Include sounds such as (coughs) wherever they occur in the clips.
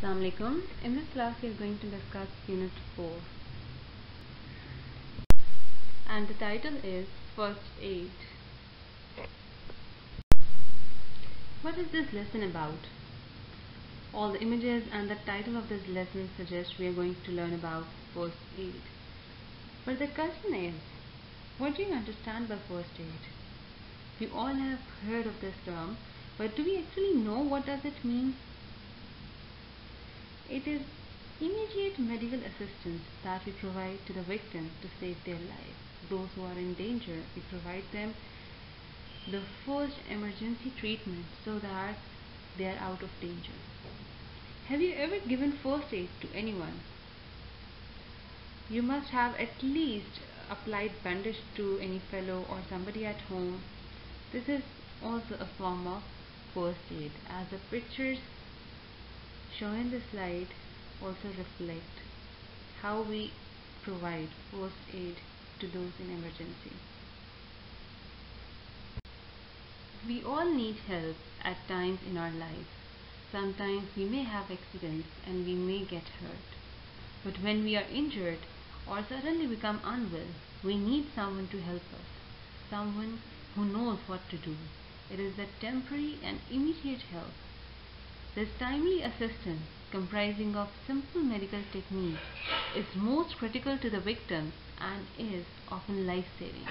Assalamualaikum. In this class we are going to discuss Unit 4 and the title is First Aid. What is this lesson about? All the images and the title of this lesson suggest we are going to learn about first aid. But the question is, what do you understand by first aid? We all have heard of this term, but do we actually know what does it mean? It is immediate medical assistance that we provide to the victims to save their life. Those who are in danger, we provide them the first emergency treatment so that they are out of danger. Have you ever given first aid to anyone? You must have at least applied bandage to any fellow or somebody at home. This is also a form of first aid as the pictures shown in the slide also reflect how we provide first aid to those in emergency. We all need help at times in our lives. Sometimes we may have accidents and we may get hurt. But when we are injured or suddenly become unwell, we need someone to help us. Someone who knows what to do. It is that temporary and immediate help this timely assistance, comprising of simple medical techniques, is most critical to the victim and is often life-saving.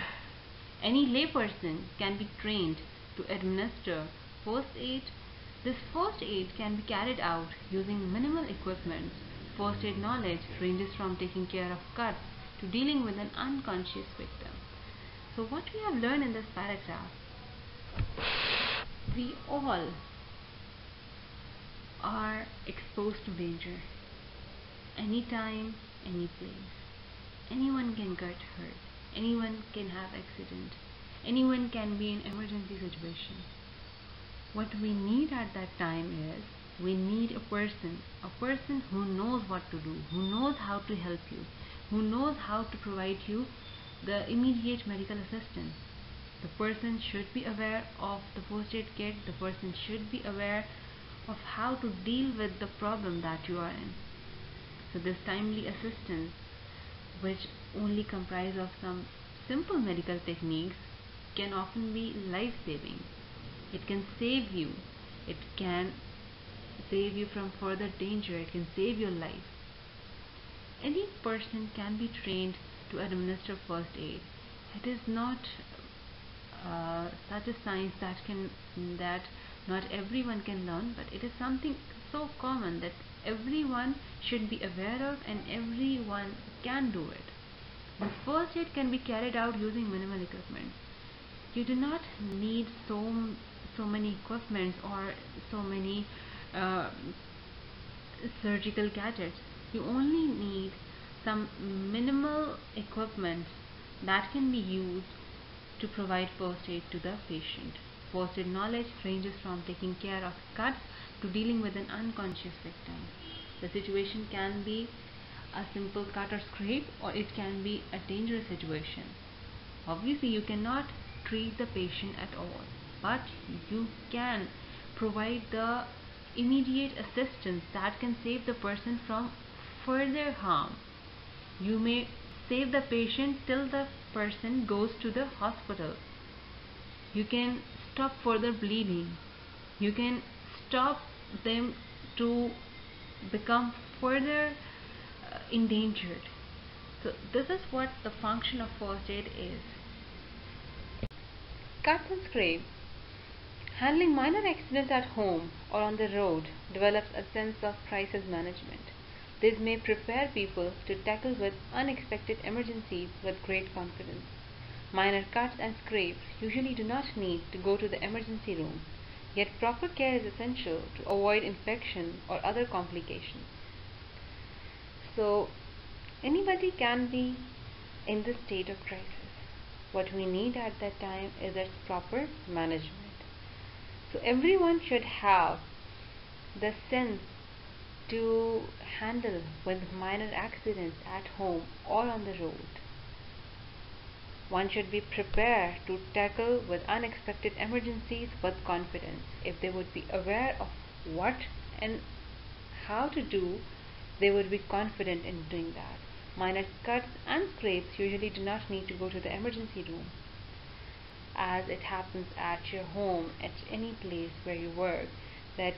Any layperson can be trained to administer first aid. This first aid can be carried out using minimal equipment. First aid knowledge ranges from taking care of cuts to dealing with an unconscious victim. So what we have learned in this paragraph, we all are exposed to danger anytime, any place. Anyone can get hurt. Anyone can have accident. Anyone can be in emergency situation. What we need at that time is we need a person, a person who knows what to do, who knows how to help you, who knows how to provide you the immediate medical assistance. The person should be aware of the first aid kit, the person should be aware of how to deal with the problem that you are in. So this timely assistance, which only comprise of some simple medical techniques, can often be life-saving. It can save you. It can save you from further danger. It can save your life. Any person can be trained to administer first aid. It is not uh, such a science that can that not everyone can learn but it is something so common that everyone should be aware of and everyone can do it. The first aid can be carried out using minimal equipment. You do not need so so many equipments or so many uh, surgical gadgets. You only need some minimal equipment that can be used to provide first aid to the patient. Aid knowledge ranges from taking care of cuts to dealing with an unconscious victim. The situation can be a simple cut or scrape or it can be a dangerous situation. Obviously you cannot treat the patient at all but you can provide the immediate assistance that can save the person from further harm. You may save the patient till the person goes to the hospital. You can stop further bleeding. You can stop them to become further uh, endangered. So this is what the function of first aid is. Cut and scrape. Handling minor accidents at home or on the road develops a sense of crisis management. This may prepare people to tackle with unexpected emergencies with great confidence. Minor cuts and scrapes usually do not need to go to the emergency room, yet proper care is essential to avoid infection or other complications. So, anybody can be in this state of crisis. What we need at that time is its proper management. So, everyone should have the sense to handle with minor accidents at home or on the road. One should be prepared to tackle with unexpected emergencies with confidence if they would be aware of what and how to do, they would be confident in doing that. Minor cuts and scrapes usually do not need to go to the emergency room as it happens at your home, at any place where you work, that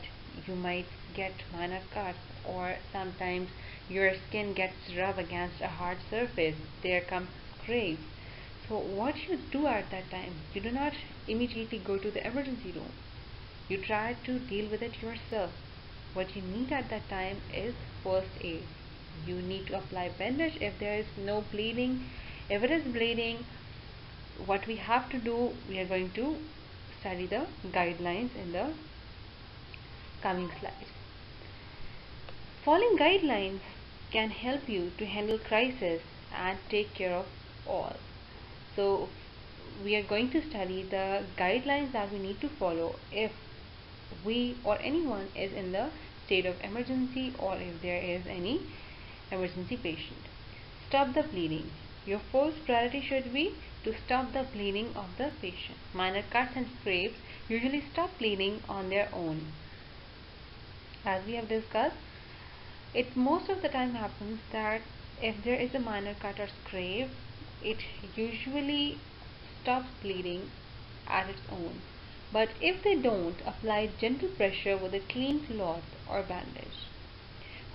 you might get minor cuts or sometimes your skin gets rubbed against a hard surface. There comes scrapes. So what you do at that time, you do not immediately go to the emergency room. You try to deal with it yourself. What you need at that time is first aid. You need to apply bandage if there is no bleeding. If it is bleeding, what we have to do we are going to study the guidelines in the coming slides following guidelines can help you to handle crisis and take care of all so we are going to study the guidelines that we need to follow if we or anyone is in the state of emergency or if there is any emergency patient stop the bleeding your first priority should be to stop the bleeding of the patient. Minor cuts and scrapes usually stop bleeding on their own. As we have discussed, it most of the time happens that if there is a minor cut or scrape, it usually stops bleeding at its own. But if they don't, apply gentle pressure with a clean cloth or bandage.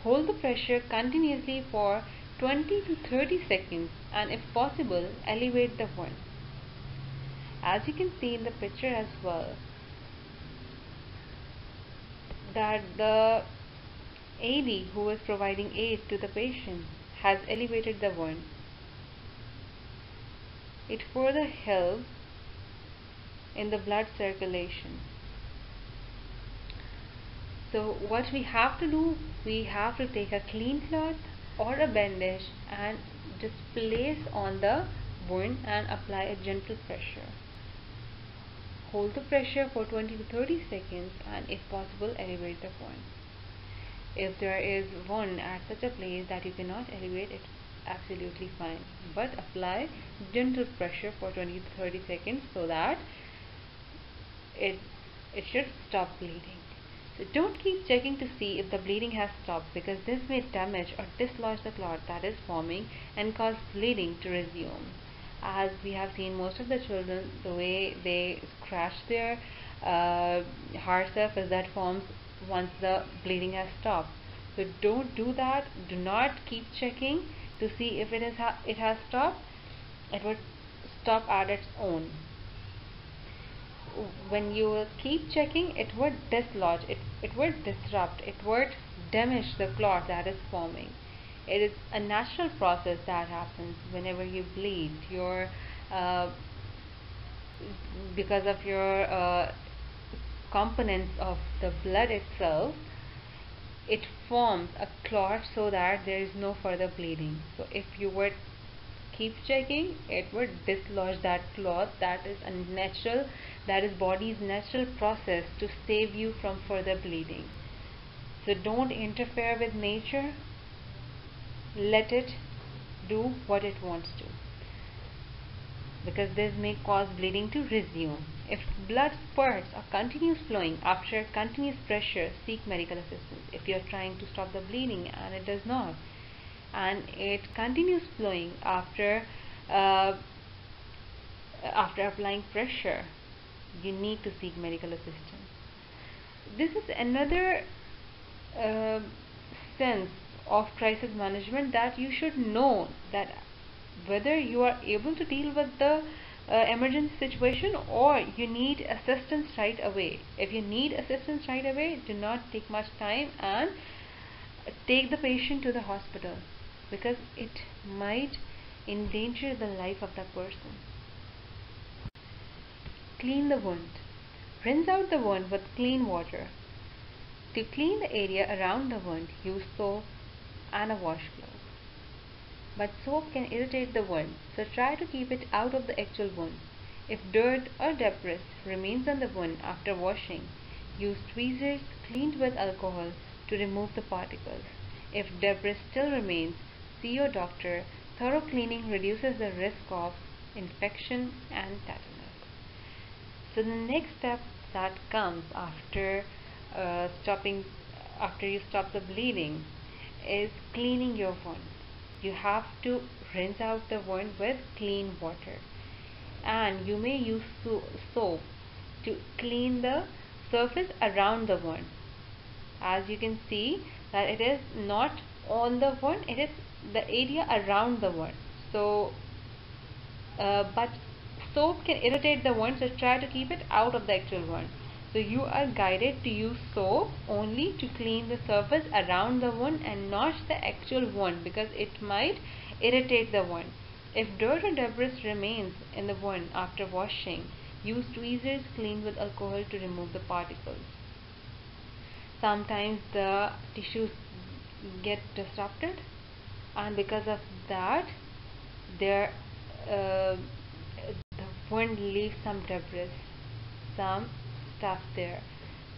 Hold the pressure continuously for 20 to 30 seconds and if possible elevate the wound. As you can see in the picture as well that the AD who is providing aid to the patient has elevated the wound. It further helps in the blood circulation. So what we have to do, we have to take a clean cloth or a bandage and just place on the wound and apply a gentle pressure. Hold the pressure for 20 to 30 seconds and if possible elevate the wound. If there is wound at such a place that you cannot elevate it absolutely fine but apply gentle pressure for 20 to 30 seconds so that it it should stop bleeding so don't keep checking to see if the bleeding has stopped because this may damage or dislodge the clot that is forming and cause bleeding to resume. As we have seen most of the children, the way they scratch their uh, hard surface that forms once the bleeding has stopped. So don't do that. Do not keep checking to see if it, is ha it has stopped. It would stop at its own when you keep checking it would dislodge it it would disrupt it would damage the clot that is forming it is a natural process that happens whenever you bleed your uh, because of your uh, components of the blood itself it forms a clot so that there is no further bleeding. So if you were keep checking it would dislodge that clot that is a natural that is body's natural process to save you from further bleeding. So don't interfere with nature. Let it do what it wants to because this may cause bleeding to resume. If blood spurts or continues flowing after continuous pressure seek medical assistance. If you are trying to stop the bleeding and it does not and it continues flowing after uh, after applying pressure you need to seek medical assistance. This is another uh, sense of crisis management that you should know that whether you are able to deal with the uh, emergency situation or you need assistance right away if you need assistance right away do not take much time and take the patient to the hospital because it might endanger the life of that person. Clean the wound. Rinse out the wound with clean water. To clean the area around the wound, use soap and a washcloth. But soap can irritate the wound, so try to keep it out of the actual wound. If dirt or debris remains on the wound after washing, use tweezers cleaned with alcohol to remove the particles. If debris still remains, See your doctor. Thorough cleaning reduces the risk of infection and tetanus. So the next step that comes after uh, stopping after you stop the bleeding is cleaning your wound. You have to rinse out the wound with clean water and you may use so soap to clean the surface around the wound. As you can see that it is not on the wound, it is the area around the wound. So, uh, but soap can irritate the wound, so try to keep it out of the actual wound. So you are guided to use soap only to clean the surface around the wound and not the actual wound because it might irritate the wound. If dirt or debris remains in the wound after washing, use tweezers cleaned with alcohol to remove the particles. Sometimes the tissues get disrupted and because of that there uh, the wound leaves some debris some stuff there.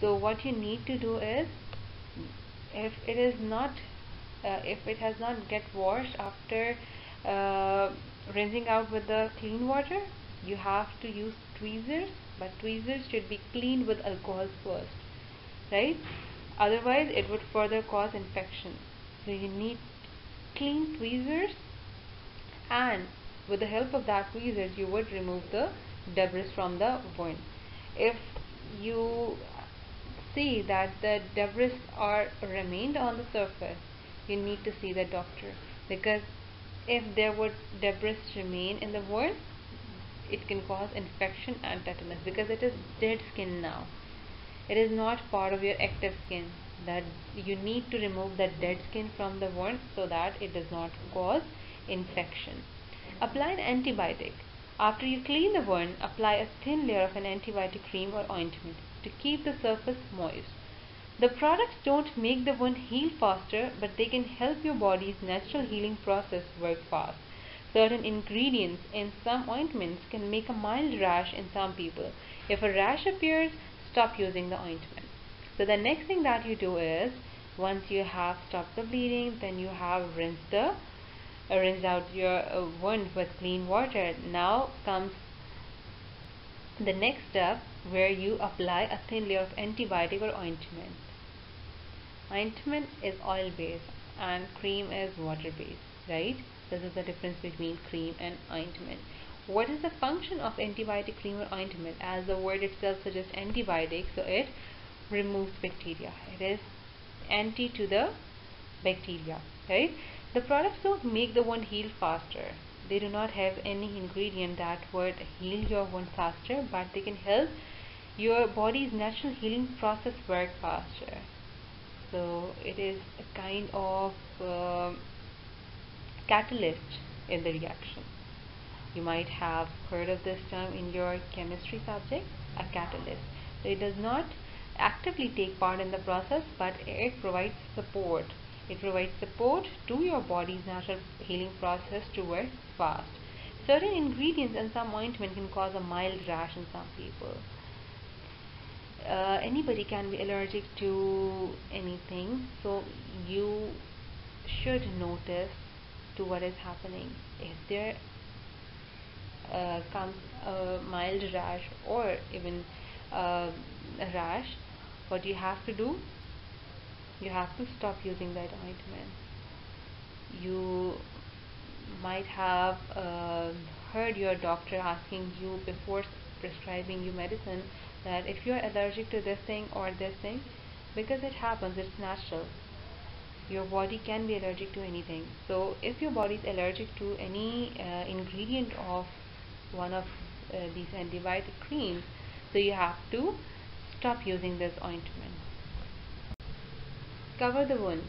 So what you need to do is if it is not uh, if it has not get washed after uh, rinsing out with the clean water you have to use tweezers but tweezers should be cleaned with alcohol first right? Otherwise it would further cause infection. So you need clean tweezers and with the help of that tweezers you would remove the debris from the wound. If you see that the debris are remained on the surface. You need to see the doctor. Because if there would debris remain in the wound it can cause infection and tetanus. Because it is dead skin now. It is not part of your active skin. That you need to remove that dead skin from the wound so that it does not cause infection. Apply an antibiotic after you clean the wound, apply a thin layer of an antibiotic cream or ointment to keep the surface moist. The products don't make the wound heal faster, but they can help your body's natural healing process work fast. Certain ingredients in some ointments can make a mild rash in some people. If a rash appears, stop using the ointment. So the next thing that you do is, once you have stopped the bleeding, then you have rinsed the rinse out your uh, wound with clean water. Now comes the next step where you apply a thin layer of antibiotic or ointment. Ointment is oil based and cream is water based, right? This is the difference between cream and ointment. What is the function of antibiotic cream or ointment? As the word itself suggests antibiotic, so it removes bacteria. It is anti to the bacteria, right? The products don't make the wound heal faster. They do not have any ingredient that would heal your wound faster, but they can help your body's natural healing process work faster. So it is a kind of uh, catalyst in the reaction. You might have heard of this term in your chemistry subject, a catalyst. So it does not actively take part in the process, but it provides support it provides support to your body's natural healing process to work fast. Certain ingredients and some ointment can cause a mild rash in some people. Uh, anybody can be allergic to anything, so you should notice to what is happening. If there uh, comes a mild rash or even uh, a rash, what you have to do you have to stop using that ointment. You might have uh, heard your doctor asking you before prescribing you medicine that if you are allergic to this thing or this thing because it happens it's natural. Your body can be allergic to anything. So if your body is allergic to any uh, ingredient of one of uh, these antibiotic creams so you have to stop using this ointment Cover the wound.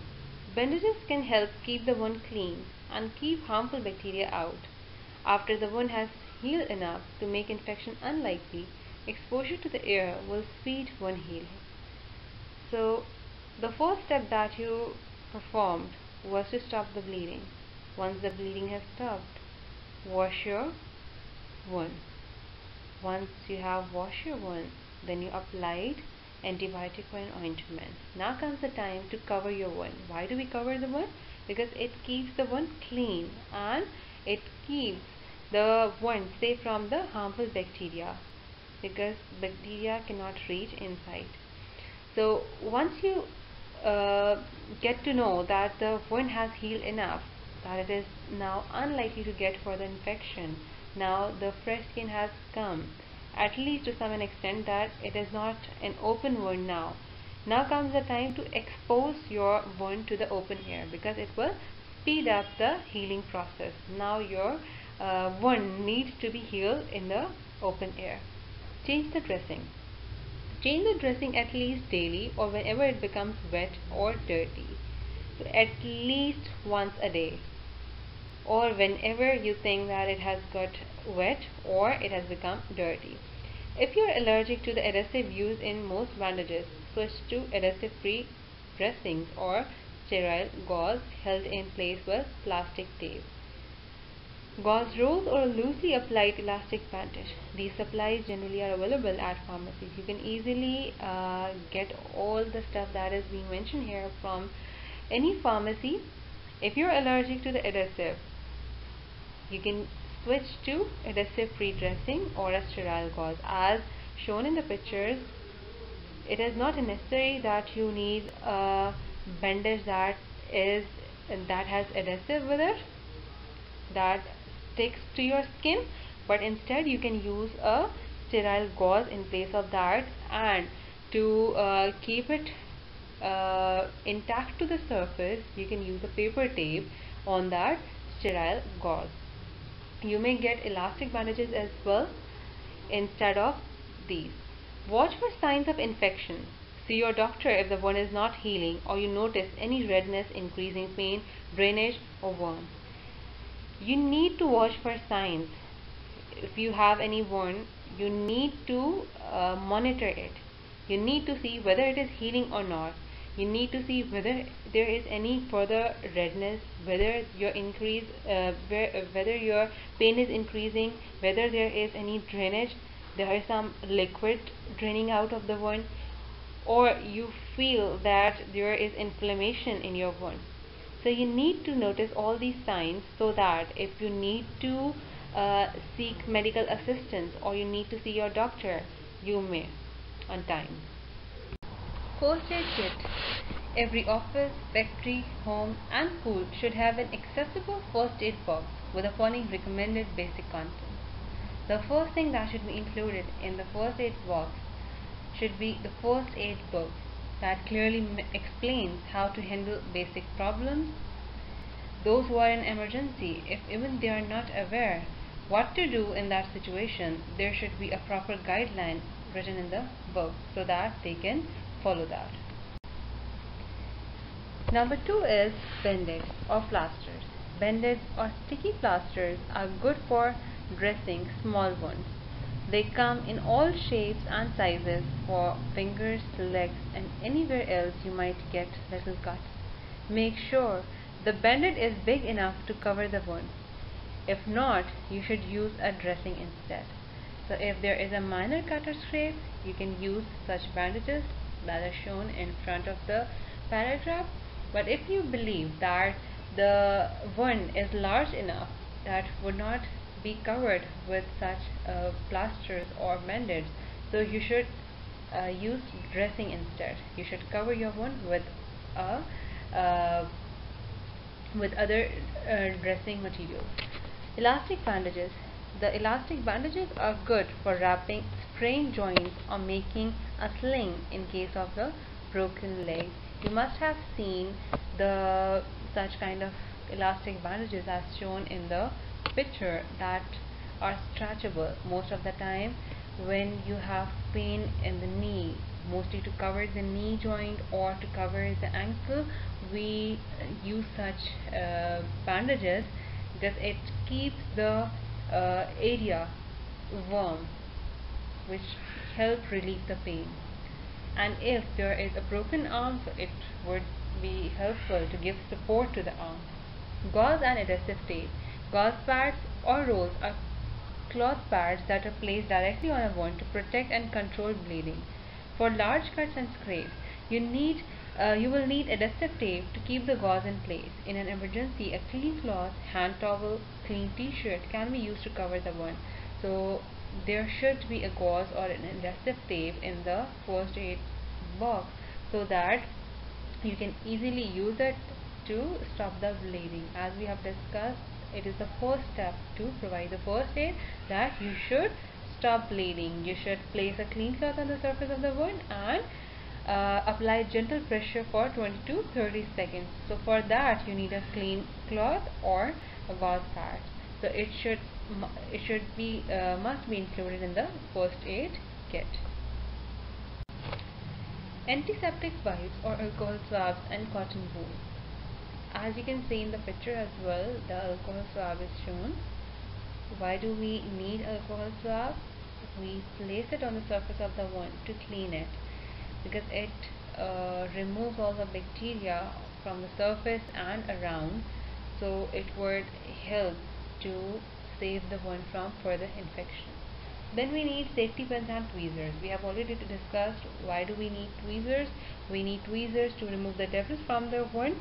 Bandages can help keep the wound clean and keep harmful bacteria out. After the wound has healed enough to make infection unlikely, exposure to the air will speed wound healing. So, the first step that you performed was to stop the bleeding. Once the bleeding has stopped, wash your wound. Once you have washed your wound, then you applied antibiotic or ointment. Now comes the time to cover your wound. Why do we cover the wound? Because it keeps the wound clean and it keeps the wound safe from the harmful bacteria because bacteria cannot reach inside. So once you uh, get to know that the wound has healed enough that it is now unlikely to get further infection now the fresh skin has come at least to some extent that it is not an open wound now. Now comes the time to expose your wound to the open air because it will speed up the healing process. Now your uh, wound needs to be healed in the open air. Change the dressing. Change the dressing at least daily or whenever it becomes wet or dirty. So at least once a day. Or whenever you think that it has got wet or it has become dirty. If you are allergic to the adhesive used in most bandages, switch to adhesive free dressings or sterile gauze held in place with plastic tape. Gauze rolls or loosely applied elastic bandage. These supplies generally are available at pharmacies. You can easily uh, get all the stuff that is being mentioned here from any pharmacy. If you're allergic to the adhesive, you can switch to adhesive free dressing or a sterile gauze. As shown in the pictures it is not necessary that you need a bandage that is that has adhesive with it that sticks to your skin but instead you can use a sterile gauze in place of that and to uh, keep it uh, intact to the surface you can use a paper tape on that sterile gauze you may get elastic bandages as well instead of these. Watch for signs of infection. See your doctor if the wound is not healing or you notice any redness, increasing pain, drainage or worm. You need to watch for signs. If you have any wound, you need to uh, monitor it. You need to see whether it is healing or not you need to see whether there is any further redness whether your increase uh, whether your pain is increasing whether there is any drainage there is some liquid draining out of the wound or you feel that there is inflammation in your wound. So you need to notice all these signs so that if you need to uh, seek medical assistance or you need to see your doctor you may on time Aid kit. Every office, factory, home and school should have an accessible first aid box with the following recommended basic contents. The first thing that should be included in the first aid box should be the first aid book that clearly explains how to handle basic problems. Those who are in emergency, if even they are not aware what to do in that situation, there should be a proper guideline written in the book so that they can follow that. Number two is band-aids or plasters. Band-aids or sticky plasters are good for dressing small wounds. They come in all shapes and sizes for fingers, legs and anywhere else you might get little cuts. Make sure the band-aid is big enough to cover the wound. If not, you should use a dressing instead. So if there is a minor cut or scrape, you can use such bandages that are shown in front of the paragraph. But if you believe that the wound is large enough that would not be covered with such uh, plasters or band-aids so you should uh, use dressing instead. You should cover your wound with a uh, with other uh, dressing materials. Elastic bandages. The elastic bandages are good for wrapping sprained joints or making a sling in case of the broken leg. You must have seen the such kind of elastic bandages as shown in the picture that are stretchable most of the time when you have pain in the knee mostly to cover the knee joint or to cover the ankle we use such uh, bandages because it keeps the uh, area warm which help relieve the pain and if there is a broken arm it would be helpful to give support to the arm gauze and adhesive tape gauze pads or rolls are cloth pads that are placed directly on a wound to protect and control bleeding for large cuts and scrapes you need uh, you will need adhesive tape to keep the gauze in place. In an emergency, a clean cloth, hand towel, clean t-shirt can be used to cover the wound. So there should be a gauze or an adhesive tape in the first aid box so that you can easily use it to stop the bleeding. As we have discussed it is the first step to provide the first aid that you should stop bleeding. You should place a clean cloth on the surface of the wound and uh, apply gentle pressure for 20 to 30 seconds. So for that you need a clean cloth or a gauze pad. So it should it should be uh, must be included in the first aid kit. Antiseptic wipes or alcohol swabs and cotton wool. As you can see in the picture as well the alcohol swab is shown. Why do we need alcohol swab? We place it on the surface of the wound to clean it because it uh, removes all the bacteria from the surface and around. So it would help to save the wound from further infection. Then we need safety pins and tweezers. We have already discussed why do we need tweezers. We need tweezers to remove the debris from the wound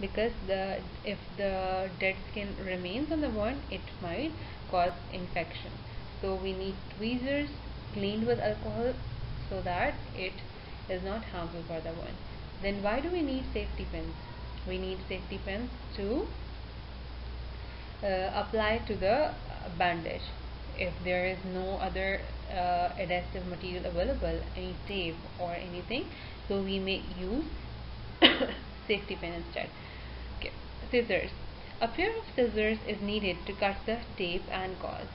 because the if the dead skin remains on the wound it might cause infection. So we need tweezers cleaned with alcohol so that it is not harmful for the wound then why do we need safety pins? We need safety pins to apply to the bandage. If there is no other uh, adhesive material available any tape or anything so we may use (coughs) safety pin instead. Okay. scissors. A pair of scissors is needed to cut the tape and gauze.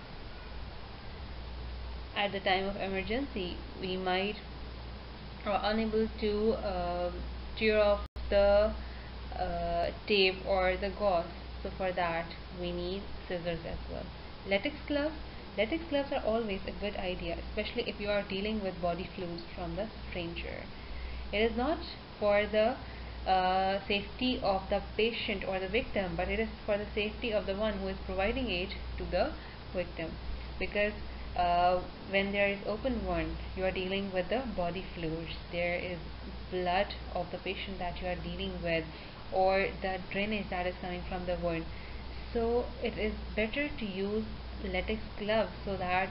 At the time of emergency we might are unable to uh, tear off the uh, tape or the gauze so for that we need scissors as well. Latex gloves. Latex gloves are always a good idea especially if you are dealing with body fluids from the stranger. It is not for the uh, safety of the patient or the victim but it is for the safety of the one who is providing aid to the victim. Because uh, when there is open wound you are dealing with the body fluids. There is blood of the patient that you are dealing with or the drainage that is coming from the wound. So it is better to use latex gloves so that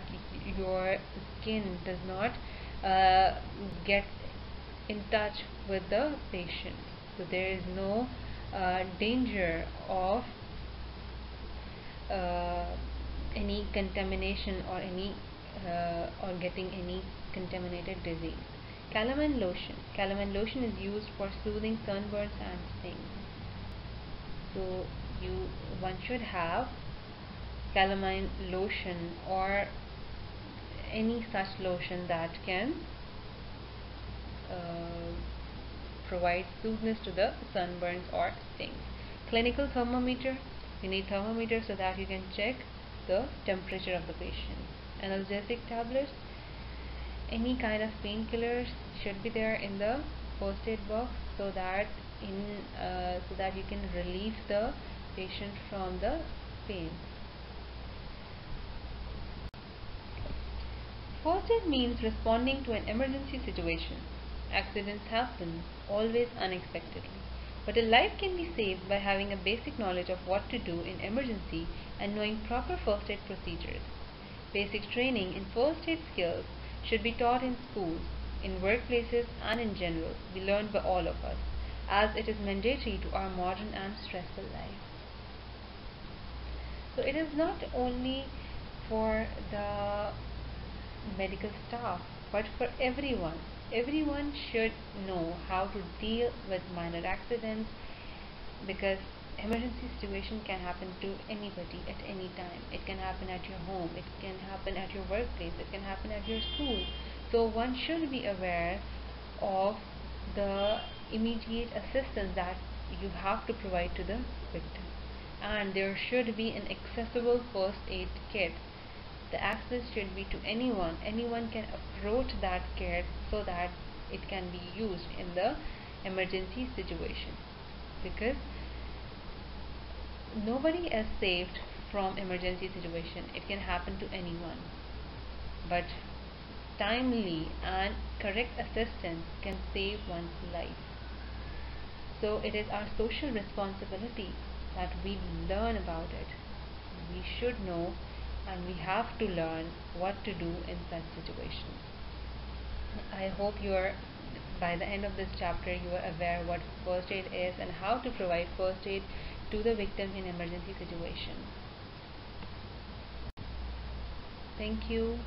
your skin does not uh, get in touch with the patient. So there is no uh, danger of uh, any contamination or any uh, or getting any contaminated disease calamine lotion. Calamine lotion is used for soothing sunburns and stings. So you one should have calamine lotion or any such lotion that can uh, provide soothness to the sunburns or stings. Clinical thermometer. You need thermometer so that you can check the temperature of the patient. Analgesic tablets, any kind of painkillers should be there in the first aid box so that in uh, so that you can relieve the patient from the pain. First aid means responding to an emergency situation. Accidents happen, always unexpectedly. But a life can be saved by having a basic knowledge of what to do in emergency and knowing proper first aid procedures. Basic training in first aid skills should be taught in schools, in workplaces and in general, be learned by all of us, as it is mandatory to our modern and stressful life. So it is not only for the medical staff, but for everyone everyone should know how to deal with minor accidents because emergency situation can happen to anybody at any time. It can happen at your home. It can happen at your workplace. It can happen at your school. So one should be aware of the immediate assistance that you have to provide to the victim. And there should be an accessible first aid kit. The access should be to anyone. Anyone can approach that kit so that it can be used in the emergency situation. Because nobody is saved from emergency situation. It can happen to anyone. But timely and correct assistance can save one's life. So it is our social responsibility that we learn about it. We should know and we have to learn what to do in such situations. I hope you are by the end of this chapter you are aware what first aid is and how to provide first aid to the victim in emergency situation. Thank you.